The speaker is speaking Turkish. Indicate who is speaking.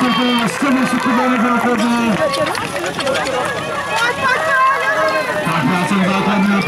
Speaker 1: tylko sceny szykowanego naprawdę. Tak, wracam do Akademii